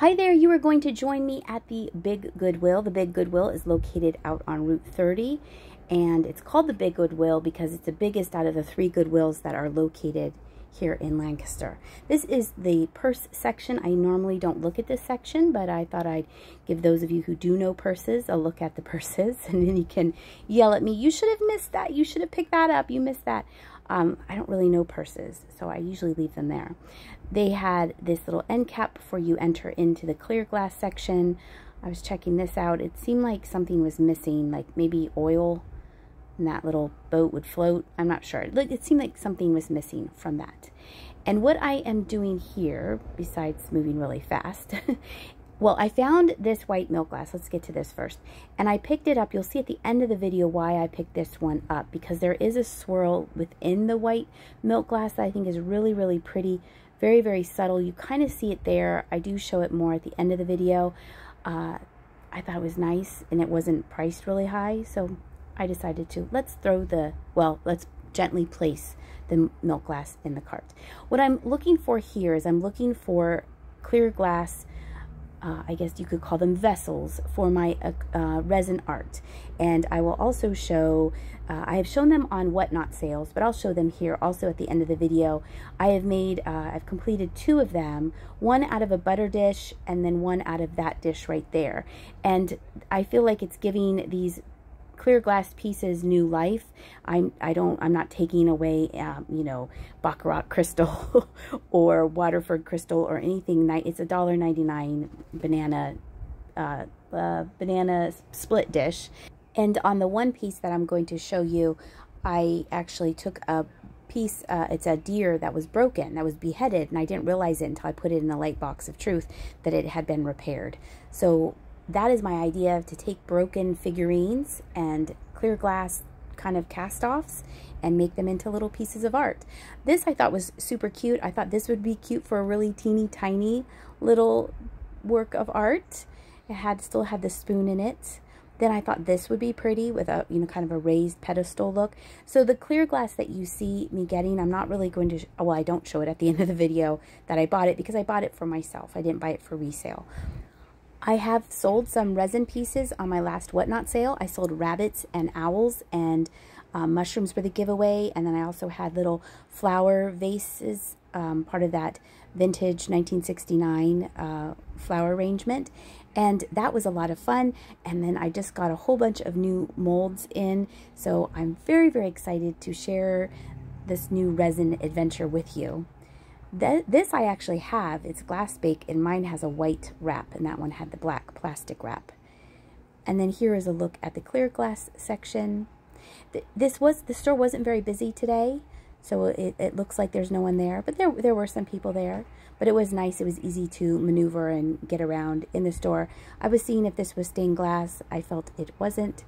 Hi there, you are going to join me at the Big Goodwill. The Big Goodwill is located out on Route 30 and it's called the Big Goodwill because it's the biggest out of the three Goodwills that are located here in Lancaster. This is the purse section. I normally don't look at this section, but I thought I'd give those of you who do know purses a look at the purses, and then you can yell at me, you should have missed that, you should have picked that up, you missed that. Um, I don't really know purses, so I usually leave them there. They had this little end cap before you enter into the clear glass section. I was checking this out. It seemed like something was missing, like maybe oil and that little boat would float. I'm not sure. It seemed like something was missing from that. And what I am doing here, besides moving really fast, well, I found this white milk glass. Let's get to this first. And I picked it up. You'll see at the end of the video why I picked this one up because there is a swirl within the white milk glass that I think is really, really pretty. Very, very subtle. You kind of see it there. I do show it more at the end of the video. Uh, I thought it was nice and it wasn't priced really high. So I decided to let's throw the, well, let's gently place the milk glass in the cart. What I'm looking for here is I'm looking for clear glass uh, I guess you could call them vessels for my uh, uh, resin art. And I will also show, uh, I have shown them on Whatnot sales, but I'll show them here also at the end of the video. I have made, uh, I've completed two of them, one out of a butter dish and then one out of that dish right there. And I feel like it's giving these clear glass pieces new life. I'm I don't I'm not taking away um, you know baccarat crystal or Waterford crystal or anything. Night. It's a dollar ninety nine banana uh, uh, banana split dish. And on the one piece that I'm going to show you, I actually took a piece, uh, it's a deer that was broken, that was beheaded, and I didn't realize it until I put it in the light box of truth that it had been repaired. So that is my idea to take broken figurines and clear glass kind of cast-offs and make them into little pieces of art. This I thought was super cute. I thought this would be cute for a really teeny tiny little work of art. It had still had the spoon in it. Then I thought this would be pretty with a, you know, kind of a raised pedestal look. So the clear glass that you see me getting, I'm not really going to, well, I don't show it at the end of the video that I bought it because I bought it for myself. I didn't buy it for resale. I have sold some resin pieces on my last Whatnot sale. I sold rabbits and owls and um, mushrooms for the giveaway. And then I also had little flower vases, um, part of that vintage 1969 uh, flower arrangement. And that was a lot of fun. And then I just got a whole bunch of new molds in. So I'm very, very excited to share this new resin adventure with you. Th this I actually have. It's glass bake and mine has a white wrap and that one had the black plastic wrap. And then here is a look at the clear glass section. Th this was the store wasn't very busy today, so it, it looks like there's no one there, but there there were some people there. But it was nice. It was easy to maneuver and get around in the store. I was seeing if this was stained glass. I felt it wasn't.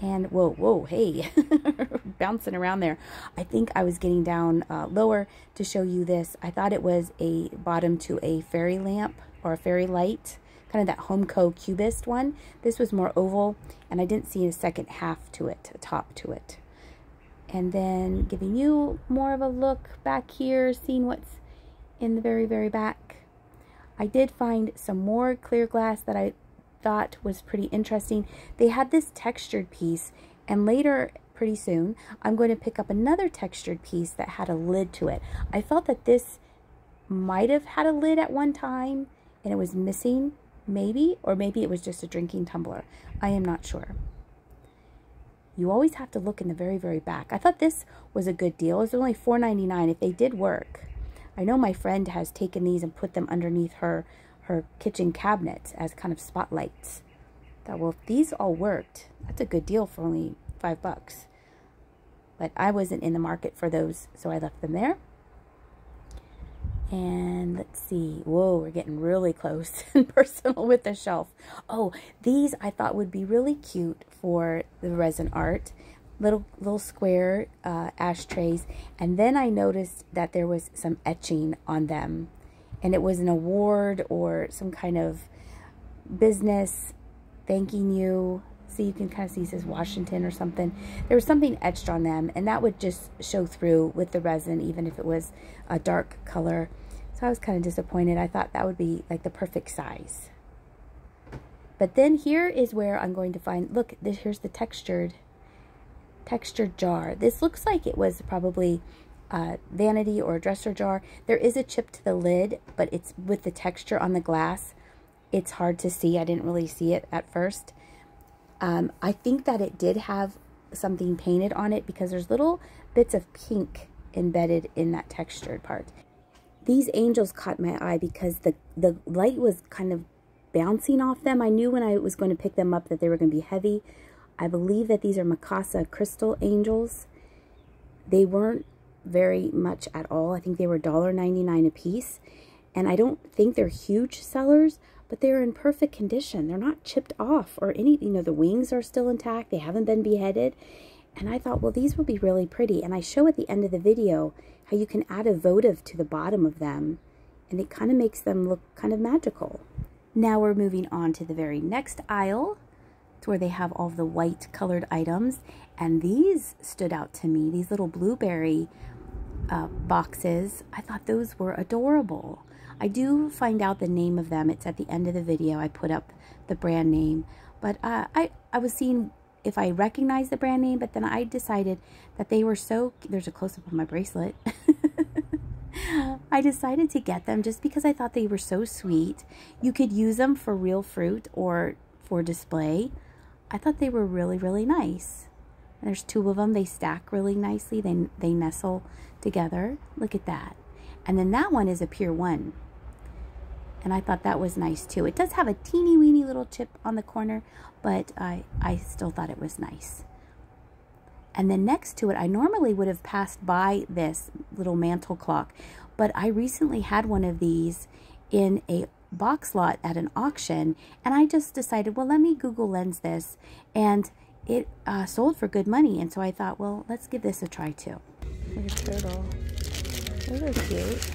And whoa, whoa, hey, bouncing around there. I think I was getting down uh, lower to show you this. I thought it was a bottom to a fairy lamp or a fairy light, kind of that Homco cubist one. This was more oval, and I didn't see a second half to it, a top to it. And then giving you more of a look back here, seeing what's in the very, very back. I did find some more clear glass that I thought was pretty interesting. They had this textured piece and later pretty soon I'm going to pick up another textured piece that had a lid to it. I felt that this might have had a lid at one time and it was missing maybe or maybe it was just a drinking tumbler. I am not sure. You always have to look in the very, very back. I thought this was a good deal. It was only $4.99 if they did work. I know my friend has taken these and put them underneath her her kitchen cabinets as kind of spotlights. Thought, well, if these all worked, that's a good deal for only five bucks. But I wasn't in the market for those, so I left them there. And let's see. Whoa, we're getting really close and personal with the shelf. Oh, these I thought would be really cute for the resin art. Little little square uh, ashtrays. And then I noticed that there was some etching on them and it was an award or some kind of business thanking you. See, you can kind of see says Washington or something. There was something etched on them, and that would just show through with the resin, even if it was a dark color. So So I was kind of disappointed. I thought that would be like the perfect size. But then here is where I'm going to find, look, this, here's the textured, textured jar. This looks like it was probably a vanity or a dresser jar. There is a chip to the lid, but it's with the texture on the glass. It's hard to see. I didn't really see it at first. Um, I think that it did have something painted on it because there's little bits of pink embedded in that textured part. These angels caught my eye because the, the light was kind of bouncing off them. I knew when I was going to pick them up that they were going to be heavy. I believe that these are Mikasa crystal angels. They weren't very much at all. I think they were $1.99 a piece. And I don't think they're huge sellers, but they're in perfect condition. They're not chipped off or any, you know, the wings are still intact. They haven't been beheaded. And I thought, well, these would be really pretty. And I show at the end of the video how you can add a votive to the bottom of them. And it kind of makes them look kind of magical. Now we're moving on to the very next aisle. Where they have all the white colored items. And these stood out to me. These little blueberry uh, boxes. I thought those were adorable. I do find out the name of them. It's at the end of the video. I put up the brand name. But uh, I, I was seeing if I recognize the brand name, but then I decided that they were so, there's a close-up of my bracelet. I decided to get them just because I thought they were so sweet. You could use them for real fruit or for display. I thought they were really, really nice. And there's two of them. They stack really nicely. They, they nestle together. Look at that. And then that one is a Pier 1. And I thought that was nice too. It does have a teeny weeny little chip on the corner, but I, I still thought it was nice. And then next to it, I normally would have passed by this little mantle clock, but I recently had one of these in a box lot at an auction, and I just decided, well, let me Google Lens this, and it uh, sold for good money, and so I thought, well, let's give this a try too. Look at turtle. Those are cute.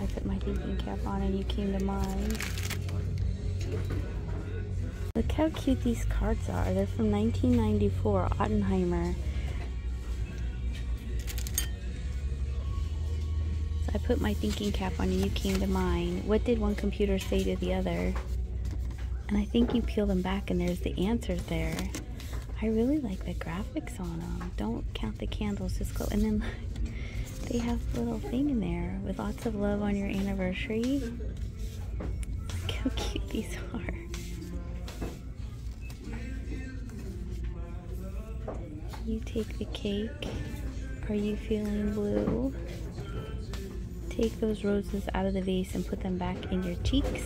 I put my thinking cap on and you came to mind. Look how cute these cards are. They're from 1994, Ottenheimer. I put my thinking cap on and you came to mine. What did one computer say to the other? And I think you peel them back and there's the answers there. I really like the graphics on them. Don't count the candles, just go. And then they have a little thing in there with lots of love on your anniversary. Look how cute these are. You take the cake. Are you feeling blue? Take those roses out of the vase and put them back in your cheeks.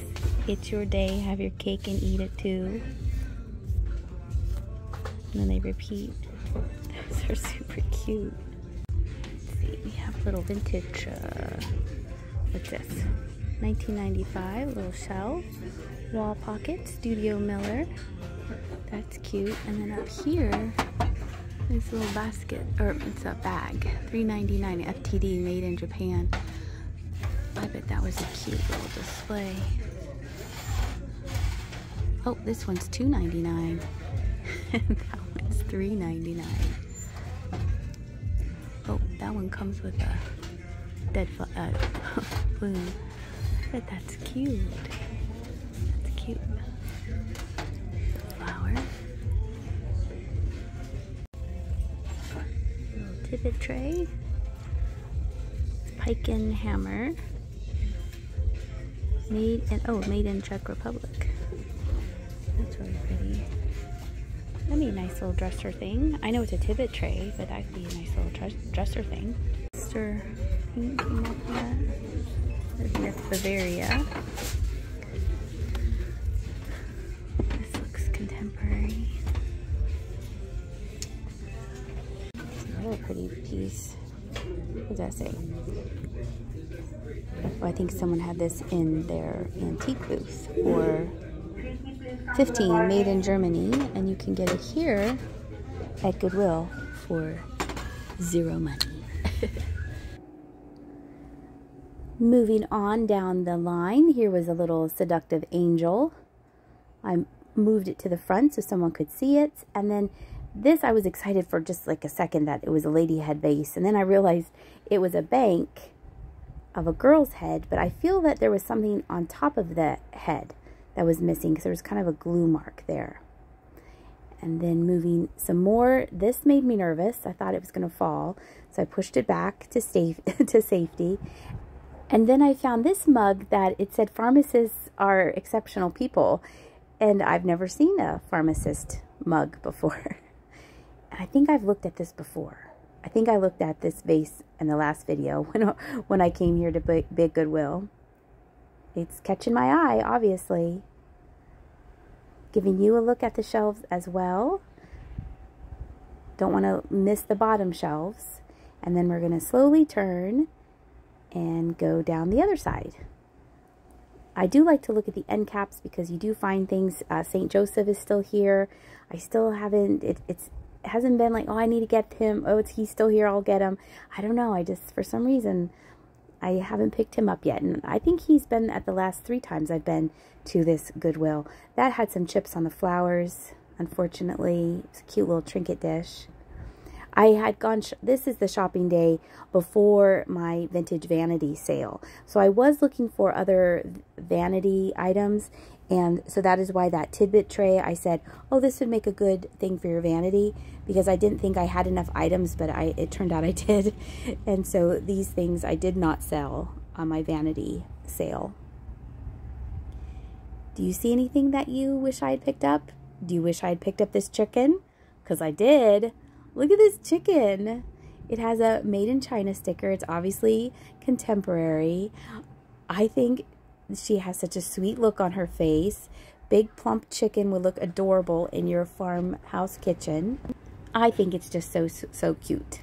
It's your day. Have your cake and eat it too. And then they repeat. Those are super cute. Let's see, we have a little vintage, uh, what's this? 1995, little shell, wall pocket, Studio Miller. That's cute. And then up here, this little basket, or it's a bag, $3.99 FTD, made in Japan. I bet that was a cute little display. Oh, this one's $2.99. that one's $3.99. Oh, that one comes with a dead uh, balloon. I bet that's cute. That's cute. Flower. Little tray. Pike and hammer. Made in, oh, made in Czech Republic. That's really pretty. That'd be a nice little dresser thing. I know it's a tidbit tray, but that'd be a nice little dresser thing. Mr. Pink up with that. Bavaria. Think someone had this in their antique booth for 15 made in Germany and you can get it here at Goodwill for zero money. Moving on down the line, here was a little seductive angel. I moved it to the front so someone could see it. And then this, I was excited for just like a second that it was a lady head vase. And then I realized it was a bank of a girl's head, but I feel that there was something on top of the head that was missing because there was kind of a glue mark there. And then moving some more, this made me nervous. I thought it was going to fall, so I pushed it back to, safe, to safety. And then I found this mug that it said pharmacists are exceptional people. And I've never seen a pharmacist mug before. I think I've looked at this before. I think I looked at this vase in the last video when, when I came here to Big, Goodwill. It's catching my eye, obviously. Giving you a look at the shelves as well. Don't want to miss the bottom shelves. And then we're going to slowly turn and go down the other side. I do like to look at the end caps because you do find things. Uh, St. Joseph is still here. I still haven't, it, it's it hasn't been like, oh, I need to get him. Oh, it's he's still here. I'll get him. I don't know. I just, for some reason, I haven't picked him up yet. And I think he's been at the last three times I've been to this Goodwill. That had some chips on the flowers, unfortunately. It's a cute little trinket dish. I had gone, this is the shopping day before my vintage vanity sale. So I was looking for other vanity items and so that is why that tidbit tray, I said, oh, this would make a good thing for your vanity because I didn't think I had enough items, but I it turned out I did. And so these things I did not sell on my vanity sale. Do you see anything that you wish I had picked up? Do you wish I had picked up this chicken? Because I did. Look at this chicken. It has a made in China sticker. It's obviously contemporary. I think she has such a sweet look on her face. Big plump chicken would look adorable in your farmhouse kitchen. I think it's just so, so cute.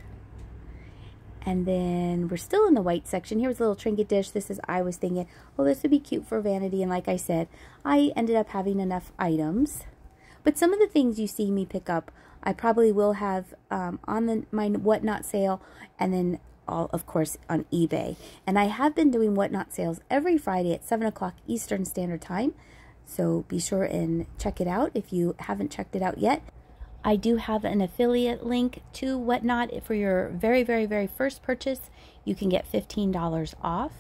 And then we're still in the white section. Here's a little trinket dish. This is, I was thinking, oh, this would be cute for vanity. And like I said, I ended up having enough items. But some of the things you see me pick up, I probably will have um, on the my whatnot sale and then all, of course, on eBay. And I have been doing Whatnot sales every Friday at 7 o'clock Eastern Standard Time. So be sure and check it out if you haven't checked it out yet. I do have an affiliate link to Whatnot for your very, very, very first purchase. You can get $15 off.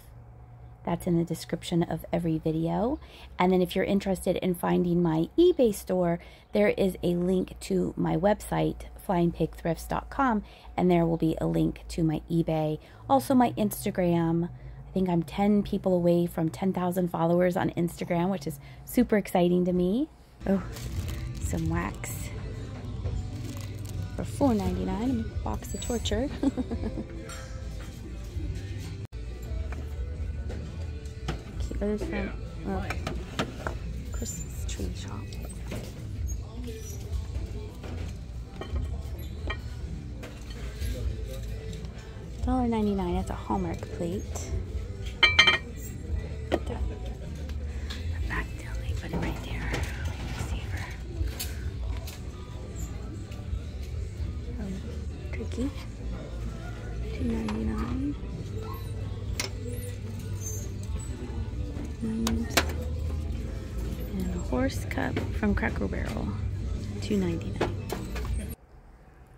That's in the description of every video. And then if you're interested in finding my eBay store, there is a link to my website, flyingpigthrifts.com, and there will be a link to my eBay, also my Instagram. I think I'm 10 people away from 10,000 followers on Instagram, which is super exciting to me. Oh, some wax for $4.99, a box of torture. Keep from oh, Christmas tree shop. $1.99. That's a Hallmark plate. Horse cup from Cracker Barrel. $2.99.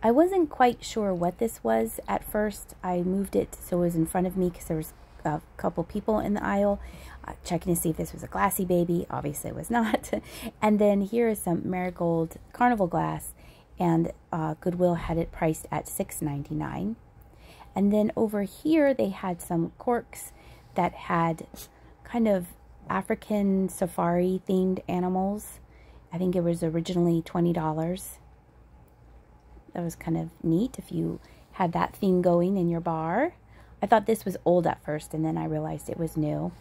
I wasn't quite sure what this was at first. I moved it so it was in front of me because there was a couple people in the aisle uh, checking to see if this was a Glassybaby. Obviously, it was not. and then here is some marigold carnival glass, and uh, Goodwill had it priced at $6.99. And then over here, they had some corks that had kind of African safari themed animals. I think it was originally $20 that was kind of neat if you had that theme going in your bar. I thought this was old at first, and then I realized it was new.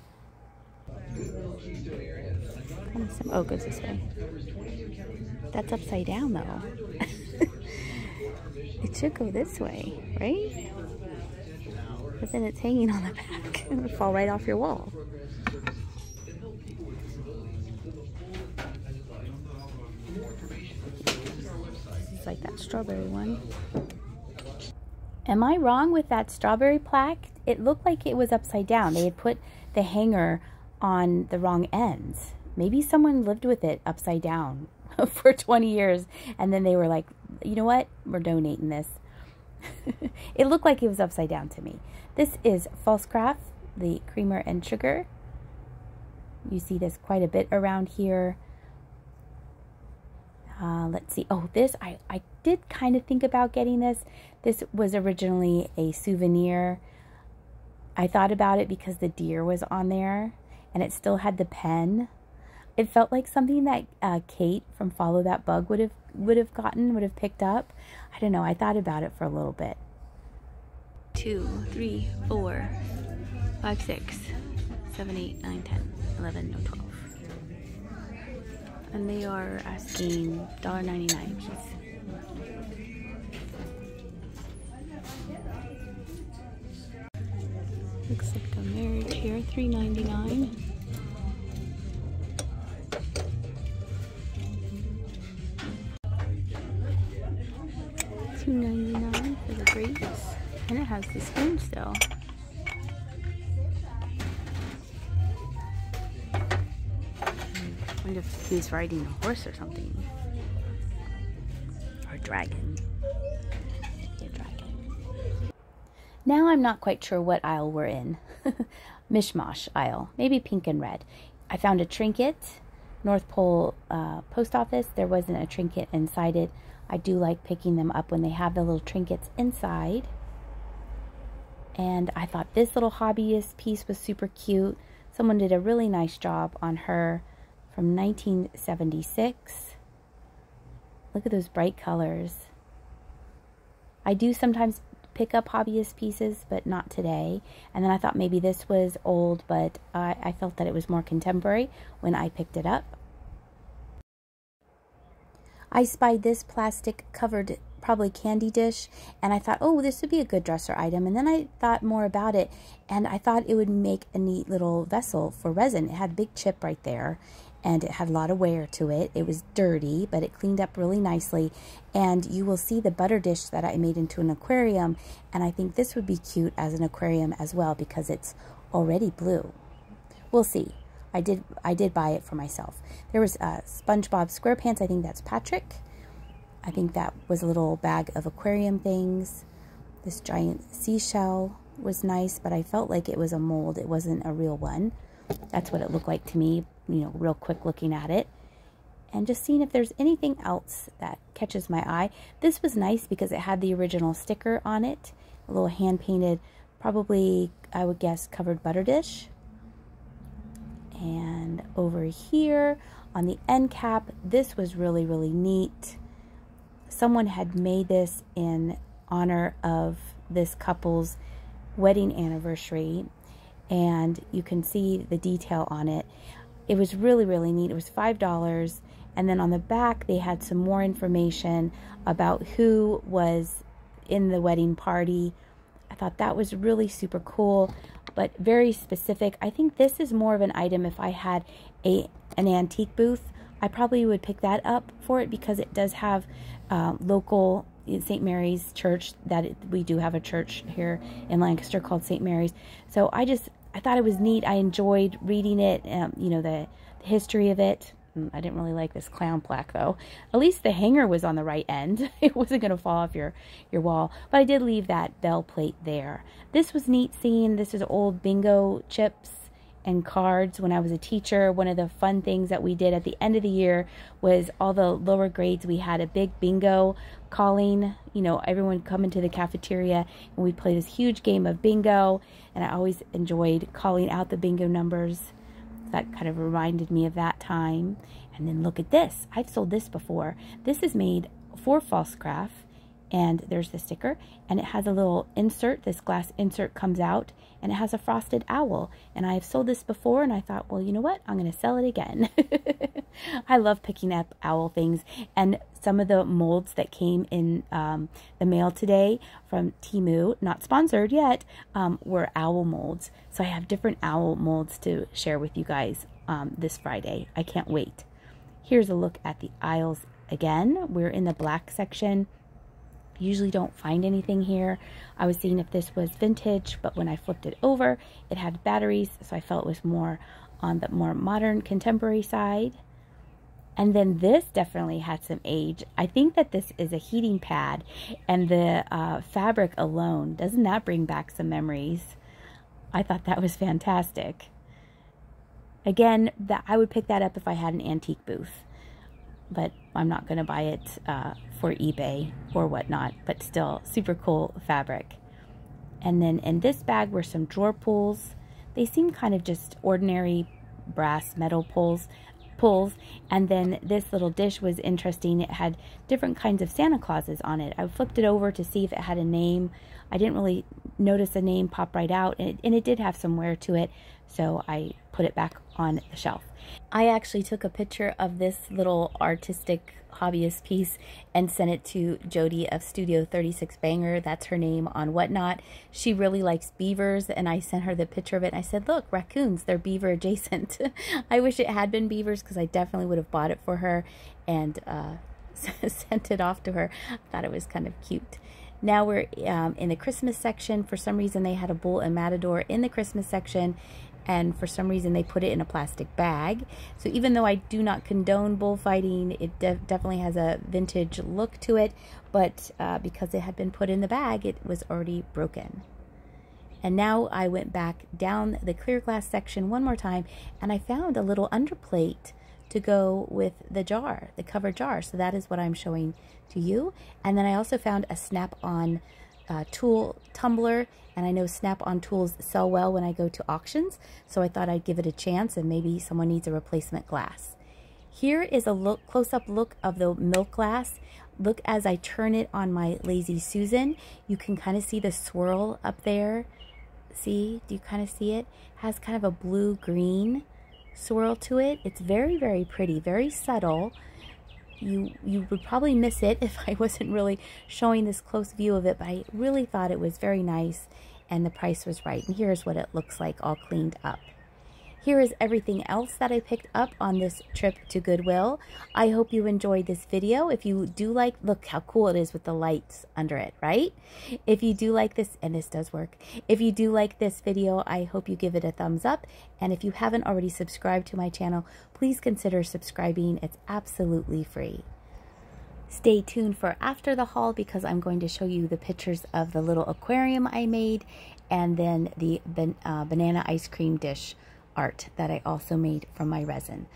oh, goes this way. That's upside down, though. it should go this way, right? But then it's hanging on the back. It would fall right off your wall. Like that strawberry one. Am I wrong with that strawberry plaque? It looked like it was upside down. They had put the hanger on the wrong ends. Maybe someone lived with it upside down for 20 years and then they were like, you know what? We're donating this. it looked like it was upside down to me. This is False Craft the creamer and sugar. You see this quite a bit around here. Uh, let's see. Oh, this, I, I did kind of think about getting this. This was originally a souvenir. I thought about it because the deer was on there and it still had the pen. It felt like something that uh, Kate from Follow That Bug would have would have gotten, would have picked up. I don't know. I thought about it for a little bit. Two, three, four, five, six, seven, eight, nine, ten, eleven, twelve. And they are asking $1.99 a piece. Looks like a marriage here, $3.99. Two ninety nine for the grapes, and it has the spoon still. He's riding a horse or something, or a dragon. A dragon. Now I'm not quite sure what aisle we're in. Mishmash aisle, maybe pink and red. I found a trinket, North Pole uh, Post Office. There wasn't a trinket inside it. I do like picking them up when they have the little trinkets inside. And I thought this little hobbyist piece was super cute. Someone did a really nice job on her from 1976. Look at those bright colors. I do sometimes pick up hobbyist pieces, but not today. And then I thought maybe this was old, but I, I felt that it was more contemporary when I picked it up. I spied this plastic covered probably candy dish and I thought oh this would be a good dresser item and then I thought more about it and I thought it would make a neat little vessel for resin it had a big chip right there and it had a lot of wear to it it was dirty but it cleaned up really nicely and you will see the butter dish that I made into an aquarium and I think this would be cute as an aquarium as well because it's already blue we'll see I did I did buy it for myself. There was uh, SpongeBob SquarePants. I think that's Patrick. I think that was a little bag of aquarium things. This giant seashell was nice, but I felt like it was a mold. It wasn't a real one. That's what it looked like to me, you know, real quick looking at it. And just seeing if there's anything else that catches my eye. This was nice because it had the original sticker on it. A little hand-painted, probably, I would guess, covered butter dish. And over here on the end cap, this was really, really neat. Someone had made this in honor of this couple's wedding anniversary. And you can see the detail on it. It was really, really neat. It was $5. And then on the back, they had some more information about who was in the wedding party. I thought that was really super cool but very specific. I think this is more of an item if I had a an antique booth. I probably would pick that up for it because it does have uh, local St. Mary's Church that it, we do have a church here in Lancaster called St. Mary's. So I just I thought it was neat. I enjoyed reading it. Um, you know the, the history of it. Mm, I didn't really like this clown plaque though. At least the hanger was on the right end. it wasn't going to fall off your, your wall. But I did leave that bell plate there. This was neat seeing. This is old bingo chips and cards when I was a teacher. One of the fun things that we did at the end of the year was all the lower grades. We had a big bingo calling, you know, everyone come into the cafeteria and we play this huge game of bingo. And I always enjoyed calling out the bingo numbers that kind of reminded me of that time. And then look at this. I've sold this before. This is made for false craft. And there's the sticker. And it has a little insert. This glass insert comes out. And it has a frosted owl. And I have sold this before. And I thought, well, you know what? I'm to sell it again. I love picking up owl things. And some of the molds that came in um, the mail today from Temu, not sponsored yet, um, were owl molds. So I have different owl molds to share with you guys um, this Friday. I can't wait. Here's a look at the aisles again. We're in the black section. Usually don't find anything here. I was seeing if this was vintage, but when I flipped it over, it had batteries, so I felt it was more on the more modern contemporary side. And then this definitely had some age. I think that this is a heating pad and the uh, fabric alone, doesn't that bring back some memories? I thought that was fantastic. Again, that I would pick that up if I had an antique booth, but I'm not going to buy it uh, for eBay or whatnot, but still super cool fabric. And then in this bag were some drawer pulls. They seem kind of just ordinary brass metal pulls, pulls. And then this little dish was interesting. It had different kinds of Santa Clauses on it. I flipped it over to see if it had a name. I didn't really notice a name pop right out, and it, and it did have some wear to it, so I put it back on the shelf. I actually took a picture of this little artistic hobbyist piece and sent it to Jody of Studio 36 Banger. That's her name on Whatnot. She really likes beavers, and I sent her the picture of it. And I said, Look, raccoons, they're beaver adjacent. I wish it had been beavers because I definitely would have bought it for her and uh, sent it off to her. I thought it was kind of cute. Now we're um, in the Christmas section. For some reason, they had a bull and matador in the Christmas section, and for some reason they put it in a plastic bag. So even though I do not condone bullfighting, it de definitely has a vintage look to it, but uh, because it had been put in the bag, it was already broken. And now I went back down the clear glass section one more time, and I found a little underplate to go with the jar, the cover jar. So that is what I'm showing to you. And then I also found a snap-on uh, tool tumbler and I know Snap-on tools sell well when I go to auctions, so I thought I'd give it a chance and maybe someone needs a replacement glass. Here is a look, close-up look of the milk glass. Look as I turn it on my Lazy Susan. You can kind of see the swirl up there. See? Do you kind of see it? it? Has kind of a blue-green swirl to it. It's very, very pretty, very subtle you you would probably miss it if I wasn't really showing this close view of it, but I really thought it was very nice and the price was right. And here's what it looks like all cleaned up. Here is everything else that I picked up on this trip to Goodwill. I hope you enjoyed this video. If you do like, look how cool it is with the lights under it, right? If you do like this, and this does work, if you do like this video, I hope you give it a thumbs up. And if you haven't already subscribed to my channel, please consider subscribing. It's absolutely free. Stay tuned for after the haul because I'm going to show you the pictures of the little aquarium I made and then the uh, banana ice cream dish art that I also made from my resin.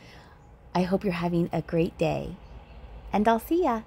I hope you're having a great day, and I'll see ya.